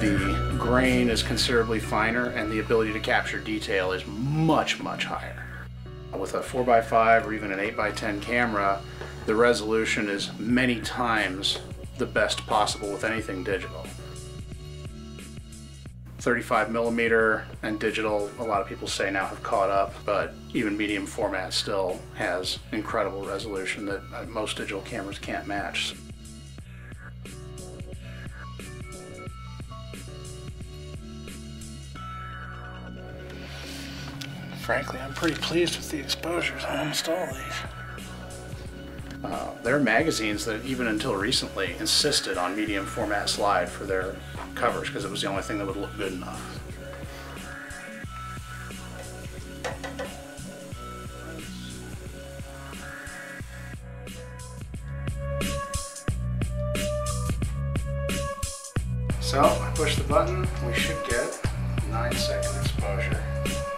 The grain is considerably finer and the ability to capture detail is much, much higher. With a 4x5 or even an 8x10 camera, the resolution is many times the best possible with anything digital. 35 millimeter and digital, a lot of people say now have caught up, but even medium format still has incredible resolution that uh, most digital cameras can't match. Frankly, I'm pretty pleased with the exposures almost all these. Uh, there are magazines that even until recently insisted on medium format slide for their covers because it was the only thing that would look good enough. So, I push the button, we should get 9 second exposure.